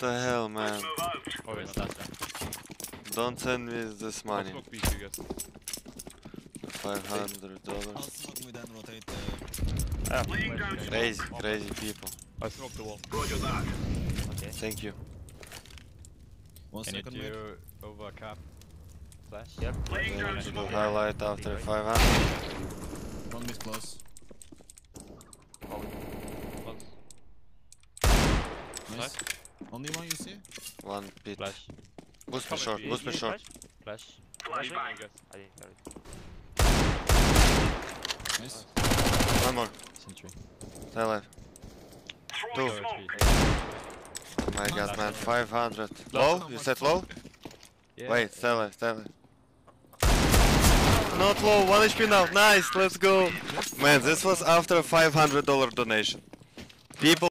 the hell, man? Oh, wait, not that. Don't send me this I'll money. smoke beach, you guys. Five hundred I'll dollars. smoke mid and rotate. Uh, Ah, Crazy, yeah. crazy people. I smoked the wall. Okay. Thank you. one Can second you mid. do over cap? Flash? Yep. Going to do highlight after 500. One mid close. Close. Nice. Only one you see? One pit. Flash. Boost me Come short, boost me You short. flash? Flash. Flashing, I guess. I didn't hear it. Nice. One more. Sentry. Stay alive. Two. Go HP. My god, Last man. one. 500. Low? You said low? Yeah. Wait, stay alive, stay alive. Not low, 1 HP now. Nice, let's go. Man, this was after a $500 donation. People